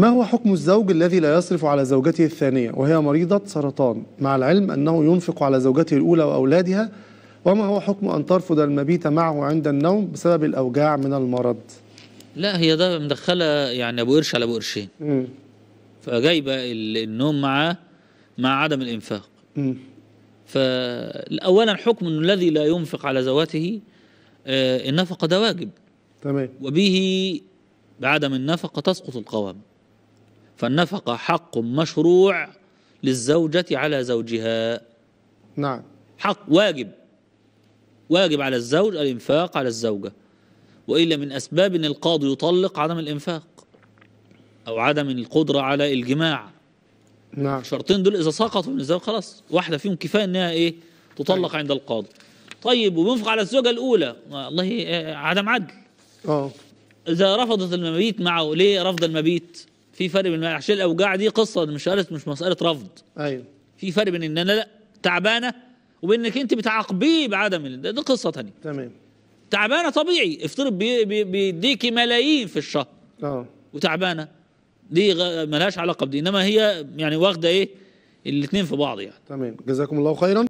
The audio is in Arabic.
ما هو حكم الزوج الذي لا يصرف على زوجته الثانية؟ وهي مريضة سرطان. مع العلم أنه ينفق على زوجته الأولى وأولادها وما هو حكم أن ترفض المبيت معه عند النوم بسبب الأوجاع من المرض؟ لا هي ده مدخلة يعني أبو قرش على أبو قرشين. ال- النوم معاه مع عدم الإنفاق. مم. فاولا حكم الذي لا ينفق على زوجته آه، النفقة ده واجب. تمام. وبه بعدم النفقة تسقط القوام. فالنفقه حق مشروع للزوجة على زوجها. نعم. حق واجب. واجب على الزوج الإنفاق على الزوجة. وإلا من أسباب إن القاضي يطلق عدم الإنفاق أو عدم القدرة على الجماع. نعم. الشرطين دول إذا سقطوا من الزوج خلاص واحدة فيهم كفاية إنها إيه؟ تطلق عند القاضي. طيب وبينفق على الزوجة الأولى. والله آه، عدم عدل. آه إذا رفضت المبيت معه ليه رفض المبيت؟ في فرق بين عشان الأوجاع دي قصة مش مش مسألة رفض. أيوه. في فرق بين إن أنا لا تعبانة وبين إنك أنت بتعاقبيه بعدم ده, ده قصة تانية. تمام. تعبانة طبيعي. افترض بي- بي- بيديكي ملايين في الشهر. آه. وتعبانة. دي ملهاش علاقة بدي إنما هي يعني واخدة إيه؟ الاثنين في بعض يعني. تمام. جزاكم الله خيرا.